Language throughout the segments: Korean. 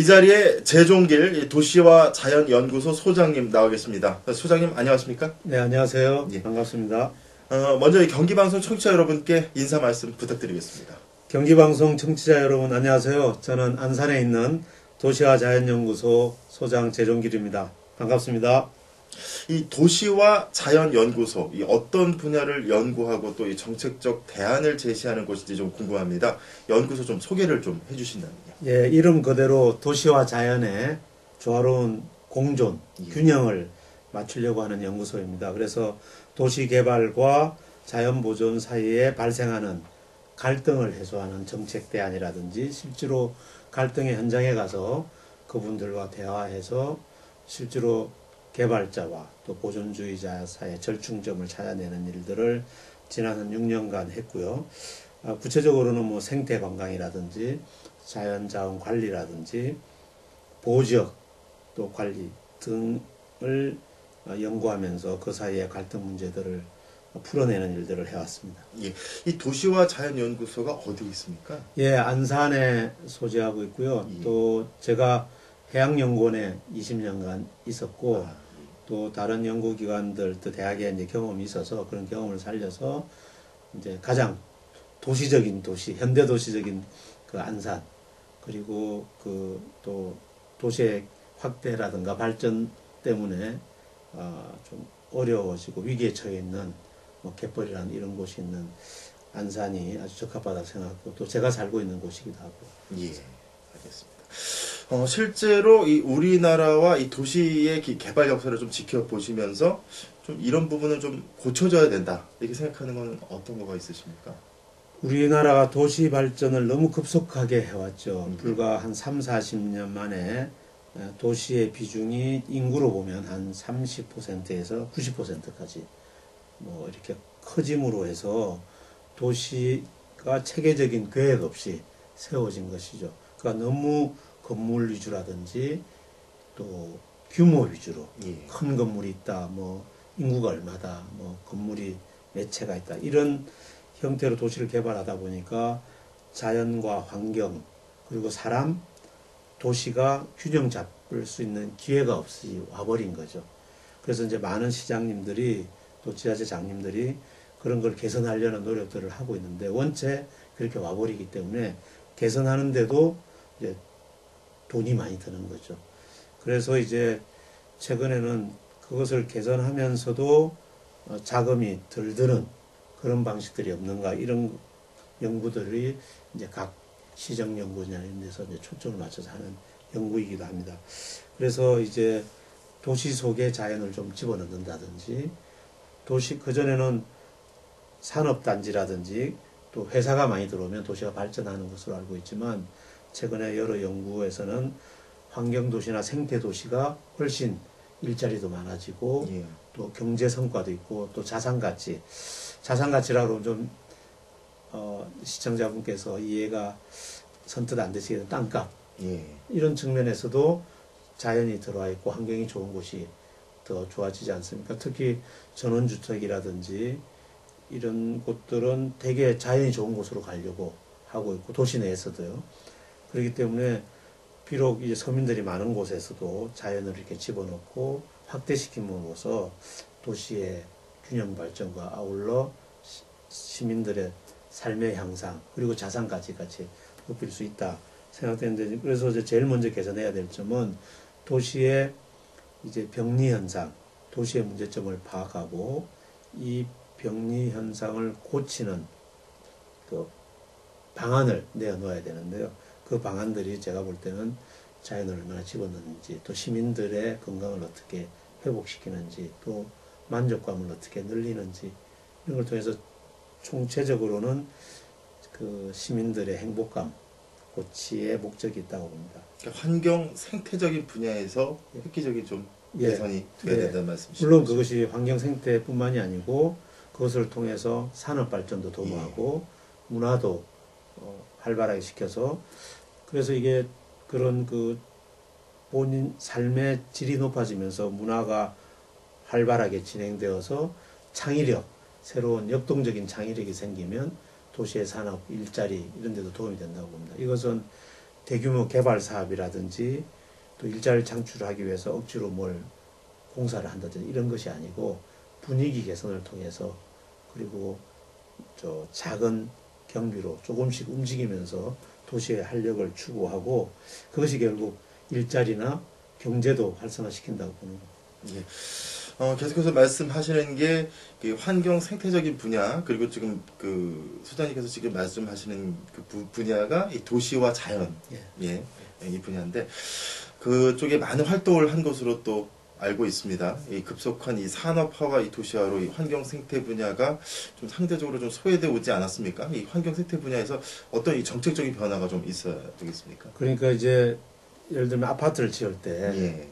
이 자리에 재종길 도시와 자연연구소 소장님 나와 계십니다. 소장님 안녕하십니까? 네, 안녕하세요. 예. 반갑습니다. 어, 먼저 이 경기방송 청취자 여러분께 인사 말씀 부탁드리겠습니다. 경기방송 청취자 여러분 안녕하세요. 저는 안산에 있는 도시와 자연연구소 소장 재종길입니다. 반갑습니다. 이 도시와 자연 연구소 이 어떤 분야를 연구하고 또 이 정책적 대안을 제시하는 곳인지 좀 궁금합니다. 연구소 좀 소개를 좀 해주신다면요. 예, 이름 그대로 도시와 자연의 조화로운 공존, 예. 균형을 맞추려고 하는 연구소입니다. 그래서 도시 개발과 자연 보존 사이에 발생하는 갈등을 해소하는 정책 대안이라든지 실제로 갈등의 현장에 가서 그분들과 대화해서 실제로 개발자와 또 보존주의자 사이의 절충점을 찾아내는 일들을 지난 한 6년간 했고요. 아, 구체적으로는 뭐 생태 관광이라든지 자연자원 관리라든지 보호지역 또 관리 등을 어, 연구하면서 그 사이의 갈등 문제들을 풀어내는 일들을 해왔습니다. 예, 이 도시와 자연연구소가 어디 있습니까? 예, 안산에 소재하고 있고요. 예. 또 제가 해양연구원에 20년간 있었고 아, 또 다른 연구기관들 또 대학에 이제 경험이 있어서 그런 경험을 살려서 이제 가장 도시적인 도시, 현대 도시적인 그 안산 그리고 그 또 도시의 확대라든가 발전 때문에 어, 좀 어려워지고 위기에 처해 있는 뭐 갯벌이라는 이런 곳이 있는 안산이 아주 적합하다고 생각하고 또 제가 살고 있는 곳이기도 하고 예, 알겠습니다. 어, 실제로 이 우리나라와 이 도시의 기- 개발 역사를 좀 지켜보시면서 좀 이런 부분을 좀 고쳐져야 된다 이렇게 생각하는 건 어떤 거가 있으십니까? 우리나라가 도시 발전을 너무 급속하게 해왔죠. 음. 불과 한 3, 40년 만에 어, 도시의 비중이 인구로 보면 한 30%에서 90%까지 뭐 이렇게 커짐으로 해서 도시가 체계적인 계획 없이 세워진 것이죠. 그러니까 너무 건물 위주라든지 또 규모 위주로 예. 큰 건물이 있다, 뭐 인구가 얼마다, 뭐 건물이 몇 채가 있다 이런 형태로 도시를 개발하다 보니까 자연과 환경 그리고 사람 도시가 균형 잡을 수 있는 기회가 없이 와버린 거죠. 그래서 이제 많은 시장님들이 또 지자체 장님들이 그런 걸 개선하려는 노력들을 하고 있는데 원체 그렇게 와버리기 때문에 개선하는데도 이제 돈이 많이 드는 거죠. 그래서 이제 최근에는 그것을 개선하면서도 어, 자금이 덜 드는 그런 방식들이 없는가 이런 연구들이 이제 각 시정 연구냐 이런 데서 이제 초점을 맞춰서 하는 연구이기도 합니다. 그래서 이제 도시 속에 자연을 좀 집어넣는다든지 도시 그전에는 산업단지라든지 또 회사가 많이 들어오면 도시가 발전하는 것으로 알고 있지만 최근에 여러 연구에서는 환경도시나 생태도시가 훨씬 일자리도 많아지고 예. 또 경제 성과도 있고 또 자산 가치 자산 가치라고 좀 어, 시청자분께서 이해가 선뜻 안 되시겠는 땅값 예. 이런 측면에서도 자연이 들어와 있고 환경이 좋은 곳이 더 좋아지지 않습니까? 특히 전원주택이라든지 이런 곳들은 되게 자연이 좋은 곳으로 가려고 하고 있고 도시 내에서도요. 그렇기 때문에 비록 이제 서민들이 많은 곳에서도 자연을 이렇게 집어넣고 확대시킴으로써 도시의 균형 발전과 아울러 시- 시민들의 삶의 향상 그리고 자산 가치 같이 높일 수 있다 생각되는데 그래서 이제 제일 먼저 개선해야 될 점은 도시의 이제 병리 현상, 도시의 문제점을 파악하고 이 병리 현상을 고치는 그 방안을 내어놓아야 되는데요. 그 방안들이 제가 볼 때는 자연을 얼마나 집어넣는지, 또 시민들의 건강을 어떻게 회복시키는지, 또 만족감을 어떻게 늘리는지 이런 걸 통해서 총체적으로는 그 시민들의 행복감 고치의 목적이 있다고 봅니다. 그러니까 환경 생태적인 분야에서 획기적인 좀 예. 개선이 돼야 예. 된다는 말씀이시죠? 물론 그것이 환경 생태뿐만이 아니고 그것을 통해서 산업 발전도 도모하고 문화도 어, 활발하게 시켜서 그래서 이게 그런 그 본인 삶의 질이 높아지면서 문화가 활발하게 진행되어서 창의력, 새로운 역동적인 창의력이 생기면 도시의 산업, 일자리 이런 데도 도움이 된다고 봅니다. 이것은 대규모 개발 사업이라든지 또 일자리 창출하기 위해서 억지로 뭘 공사를 한다든지 이런 것이 아니고 분위기 개선을 통해서 그리고 저 작은 경비로 조금씩 움직이면서 도시의 활력을 추구하고 그것이 결국 일자리나 경제도 활성화시킨다고 보는 겁니다. 예. 어, 계속해서 말씀하시는 게, 그 환경 생태적인 분야, 그리고 지금 그, 소장님께서 지금 말씀하시는 그 부- 분야가 이 도시와 자연, 예. 예, 이 분야인데, 그쪽에 많은 활동을 한 것으로 또 알고 있습니다. 이 급속한 이 산업화와 이 도시화로 이 환경 생태 분야가 좀 상대적으로 좀 소외되어 오지 않았습니까? 이 환경 생태 분야에서 어떤 이 정책적인 변화가 좀 있어야 되겠습니까? 그러니까 이제 예를 들면 아파트를 지을 때 예.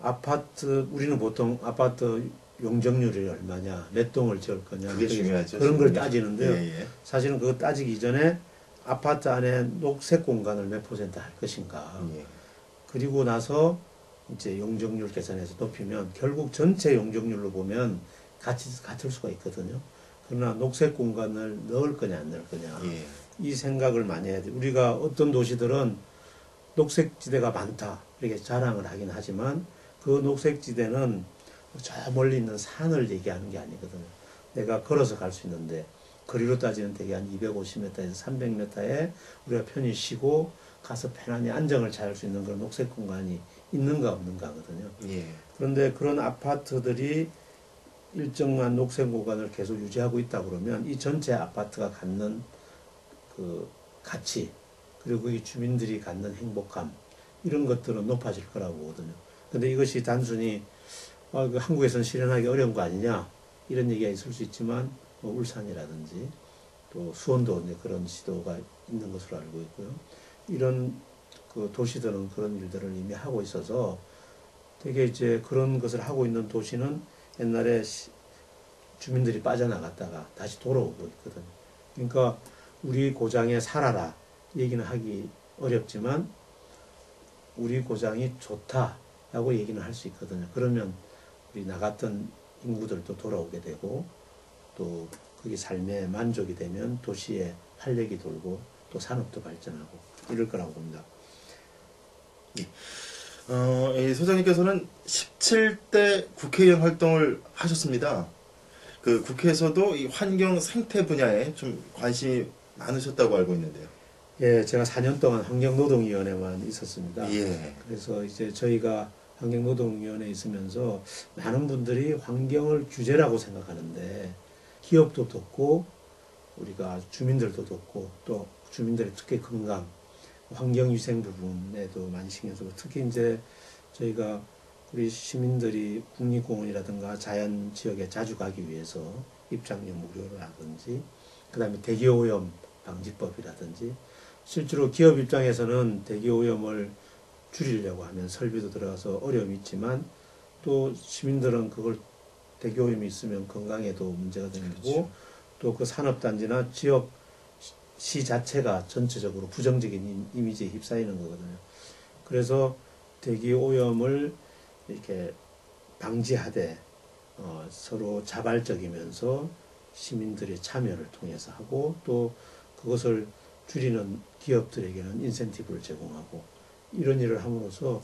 아파트 우리는 보통 아파트 용적률이 얼마냐, 몇 동을 지을 거냐 그게 중요하죠. 그런 걸. 따지는데요. 예, 예. 사실은 그거 따지기 이전에 아파트 안에 녹색 공간을 몇 퍼센트 할 것인가. 예. 그리고 나서 이제 용적률 계산해서 높이면 결국 전체 용적률로 보면 같이 같을 수가 있거든요. 그러나 녹색 공간을 넣을 거냐 안 넣을 거냐 예. 이 생각을 많이 해야 돼. 우리가 어떤 도시들은 녹색 지대가 많다 이렇게 자랑을 하긴 하지만 그 녹색 지대는 저 멀리 있는 산을 얘기하는 게 아니거든요. 내가 걸어서 갈 수 있는데 거리로 따지면 되게 한 250m에서 300m에 우리가 편히 쉬고 가서 편안히 안정을 취할 수 있는 그런 녹색 공간이 있는가 없는가 하거든요. 예. 그런데 그런 아파트들이 일정한 녹색 공간을 계속 유지하고 있다 그러면 이 전체 아파트가 갖는 그 가치 그리고 이 주민들이 갖는 행복감 이런 것들은 높아질 거라고 보거든요. 근데 이것이 단순히 아, 그 한국에서는 실현하기 어려운 거 아니냐 이런 얘기가 있을 수 있지만 뭐 울산이라든지 또 수원도 이제 그런 시도가 있는 것으로 알고 있고요. 이런 그 도시들은 그런 일들을 이미 하고 있어서 되게 이제 그런 것을 하고 있는 도시는 옛날에 시- 주민들이 빠져나갔다가 다시 돌아오고 있거든요. 그러니까 우리 고장에 살아라 얘기는 하기 어렵지만 우리 고장이 좋다라고 얘기는 할 수 있거든요. 그러면 우리 나갔던 인구들도 돌아오게 되고 또 거기 삶에 만족이 되면 도시에 활력이 돌고 또 산업도 발전하고 이럴 거라고 봅니다. 어, 이 소장님께서는 17대 국회의원 활동을 하셨습니다. 그 국회에서도 이 환경 생태 분야에 좀 관심이 많으셨다고 알고 있는데요. 예, 제가 4년 동안 환경노동위원회만 있었습니다. 예. 그래서 이제 저희가 환경노동위원회에 있으면서 많은 분들이 환경을 규제라고 생각하는데 기업도 돕고 우리가 주민들도 돕고 또 주민들의 특히 건강, 환경위생 부분에도 많이 신경 쓰고 특히 이제 저희가 우리 시민들이 국립공원이라든가 자연 지역에 자주 가기 위해서 입장료 무료를 하든지 그다음에 대기오염 방지법이라든지 실제로 기업 입장에서는 대기오염을 줄이려고 하면 설비도 들어가서 어려움이 있지만 또 시민들은 그걸 대기오염이 있으면 건강에도 문제가 되고 그렇죠. 또그 산업단지나 지역 시- 시 자체가 전체적으로 부정적인 임- 이미지에 휩싸이는 거거든요. 그래서 대기 오염을 이렇게 방지하되 어, 서로 자발적이면서 시민들의 참여를 통해서 하고 또 그것을 줄이는 기업들에게는 인센티브를 제공하고 이런 일을 함으로써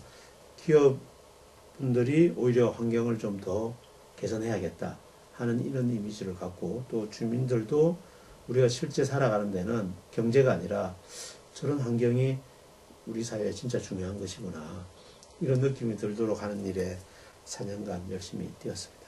기업분들이 오히려 환경을 좀 더 개선해야겠다 하는 이런 이미지를 갖고 또 주민들도 우리가 실제 살아가는 데는 경제가 아니라 저런 환경이 우리 사회에 진짜 중요한 것이구나 이런 느낌이 들도록 하는 일에 4년간 열심히 뛰었습니다.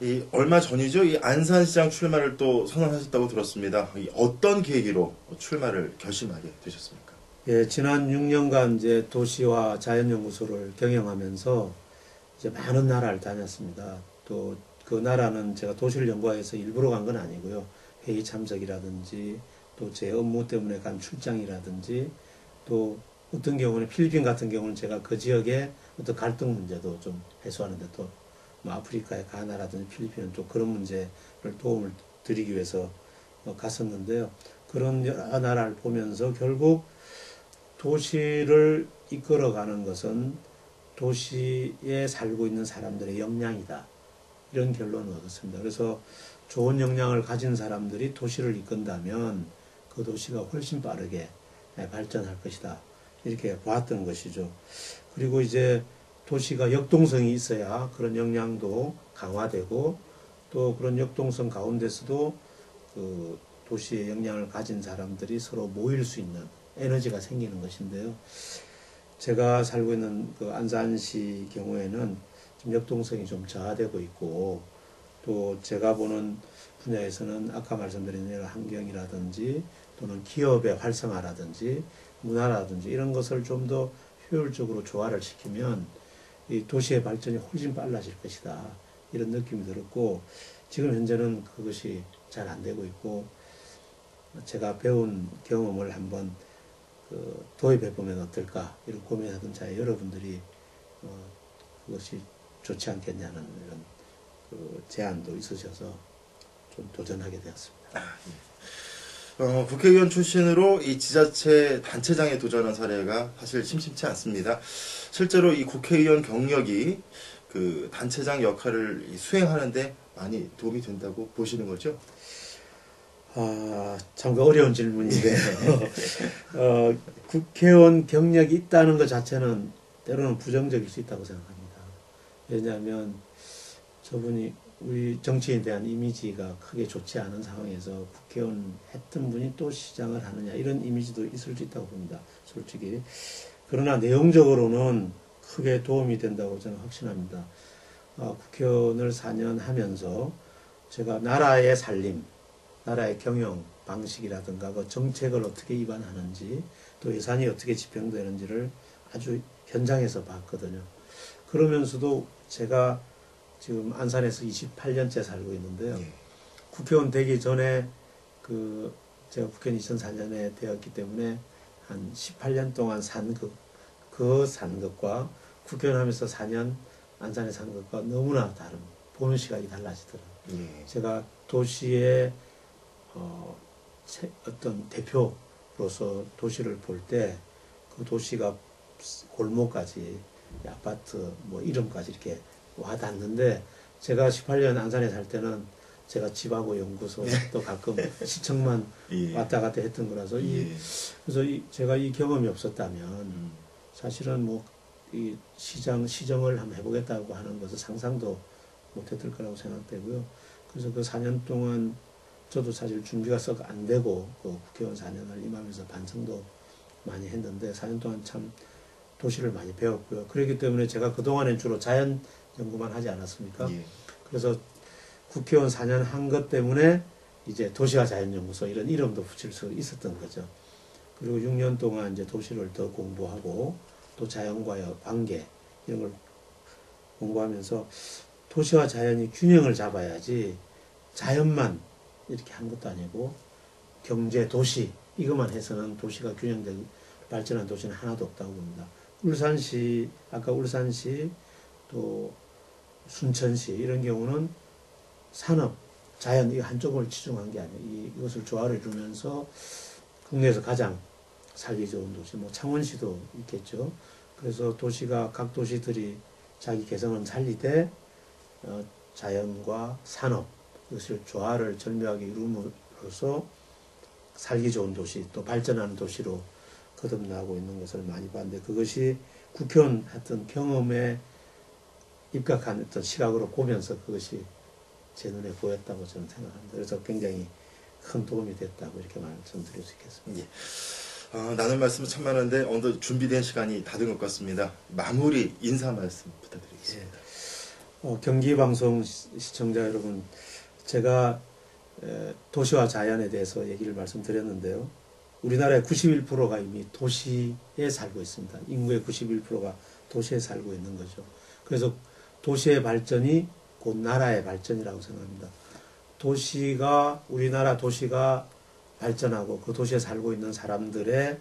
이 얼마 전이죠. 이 안산시장 출마를 또 선언하셨다고 들었습니다. 이 어떤 계기로 출마를 결심하게 되셨습니까? 예, 지난 6년간 이제 도시와 자연연구소를 경영하면서 이제 많은 나라를 다녔습니다. 또 그 나라는 제가 도시를 연구해서 일부러 간 건 아니고요. 회의 참석이라든지 또 제 업무 때문에 간 출장이라든지 또 어떤 경우는 필리핀 같은 경우는 제가 그 지역의 어떤 갈등 문제도 좀 해소하는데 또 뭐 아프리카의 가나라든지 필리핀은 또 그런 문제를 도움을 드리기 위해서 어, 갔었는데요. 그런 여러 나라를 보면서 결국 도시를 이끌어가는 것은 도시에 살고 있는 사람들의 역량이다. 이런 결론을 얻었습니다. 그래서 좋은 역량을 가진 사람들이 도시를 이끈다면 그 도시가 훨씬 빠르게 예, 발전할 것이다. 이렇게 봤던 것이죠. 그리고 이제 도시가 역동성이 있어야 그런 역량도 강화되고 또 그런 역동성 가운데서도 그 도시의 역량을 가진 사람들이 서로 모일 수 있는 에너지가 생기는 것인데요. 제가 살고 있는 그 안산시 경우에는 좀 역동성이 좀 저하되고 있고 또 제가 보는 분야에서는 아까 말씀드린 이런 환경이라든지 또는 기업의 활성화라든지 문화라든지 이런 것을 좀 더 효율적으로 조화를 시키면 이 도시의 발전이 훨씬 빨라질 것이다. 이런 느낌이 들었고 지금 현재는 그것이 잘 안 되고 있고 제가 배운 경험을 한번 그 도입해 보면 어떨까 이런 고민하던 자에 여러분들이 어 그것이 좋지 않겠냐는 이런 그 제안도 있으셔서 좀 도전하게 되었습니다. 어, 국회의원 출신으로 이 지자체 단체장에 도전한 사례가 사실 심심치 않습니다. 실제로 이 국회의원 경력이 그 단체장 역할을 이 수행하는데 많이 도움이 된다고 보시는 거죠? 아, 참그 어려운 질문인데, 어, 국회의원 경력이 있다는 것 자체는 때로는 부정적일 수 있다고 생각합니다. 왜냐하면 저분이 우리 정치인에 대한 이미지가 크게 좋지 않은 상황에서 국회의원 했던 분이 또 시장을 하느냐 이런 이미지도 있을 수 있다고 봅니다. 솔직히. 그러나 내용적으로는 크게 도움이 된다고 저는 확신합니다. 아, 국회의원을 4년 하면서 제가 나라의 살림, 나라의 경영 방식이라든가 그 정책을 어떻게 입안하는지 또 예산이 어떻게 집행되는지를 아주 현장에서 봤거든요. 그러면서도 제가 지금 안산에서 28년째 살고 있는데요. 예. 국회의원 되기 전에 그 제가 국회의원 2004년에 되었기 때문에 한 18년 동안 산 그, 그산 것과 국회의원 하면서 4년 안산에 산 것과 너무나 다른 보는 시각이 달라지더라고요. 예. 제가 도시의 어, 세- 어떤 대표로서 도시를 볼 때 그 도시가 골목까지 이 아파트 뭐 이름까지 이렇게 와닿는데 제가 18년 안산에 살 때는 제가 집하고 연구소 또 가끔 시청만 예. 왔다 갔다 했던 거라서 이, 예. 그래서 이, 제가 이 경험이 없었다면 음. 사실은 뭐 이 시장 시정을 한번 해보겠다고 하는 것을 상상도 못했을 거라고 생각되고요. 그래서 그 4년 동안 저도 사실 준비가 썩 안 되고 그 국회의원 4년을 임하면서 반성도 많이 했는데 4년 동안 참 도시를 많이 배웠고요. 그렇기 때문에 제가 그 동안엔 주로 자연 연구만 하지 않았습니까? 예. 그래서 국회의원 4년 한 것 때문에 이제 도시와 자연연구소 이런 이름도 붙일 수 있었던 거죠. 그리고 6년 동안 이제 도시를 더 공부하고 또 자연과의 관계 이런 걸 공부하면서 도시와 자연이 균형을 잡아야지 자연만 이렇게 한 것도 아니고 경제, 도시 이것만 해서는 도시가 균형된 발전한 도시는 하나도 없다고 봅니다. 울산시 아까 울산시 또 순천시 이런 경우는 산업, 자연 이 한쪽을 치중한 게 아니에요. 이- 이것을 조화를 이루면서 국내에서 가장 살기 좋은 도시, 뭐 창원시도 있겠죠. 그래서 도시가 각 도시들이 자기 개성을 살리되 어, 자연과 산업 이것을 조화를 절묘하게 이룸으로써 살기 좋은 도시 또 발전하는 도시로 거듭나고 있는 것을 많이 봤는데 그것이 국회의원 했던 경험에 입각한 어떤 시각으로 보면서 그것이 제 눈에 보였다고 저는 생각합니다. 그래서 굉장히 큰 도움이 됐다고 이렇게 말씀드릴 수 있겠습니다. 예. 어, 나눌 말씀은 참 많은데 오늘 준비된 시간이 다 된 것 같습니다. 마무리 인사 말씀 부탁드리겠습니다. 어, 경기방송 시- 시청자 여러분, 제가 에, 도시와 자연에 대해서 얘기를 말씀드렸는데요. 우리나라의 91%가 이미 도시에 살고 있습니다. 인구의 91%가 도시에 살고 있는 거죠. 그래서 도시의 발전이 곧 나라의 발전이라고 생각합니다. 도시가 우리나라 도시가 발전하고 그 도시에 살고 있는 사람들의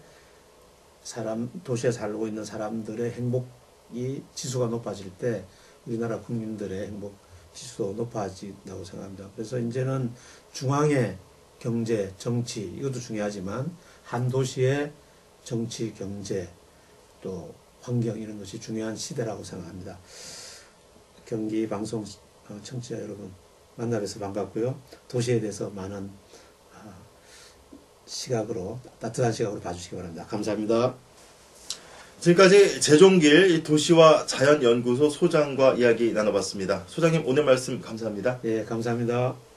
사람 도시에 살고 있는 사람들의 행복이 지수가 높아질 때 우리나라 국민들의 행복 지수도 높아진다고 생각합니다. 그래서 이제는 중앙의 경제, 정치 이것도 중요하지만 한 도시의 정치, 경제 또 환경 이런 것이 중요한 시대라고 생각합니다. 경기 방송 어, 청취자 여러분 만나 뵈서 반갑고요. 도시에 대해서 많은 아, 시각으로 따뜻한 시각으로 봐주시기 바랍니다. 감사합니다. 지금까지 재종길 이 도시와 자연연구소 소장과 이야기 나눠봤습니다. 소장님 오늘 말씀 감사합니다. 예, 감사합니다.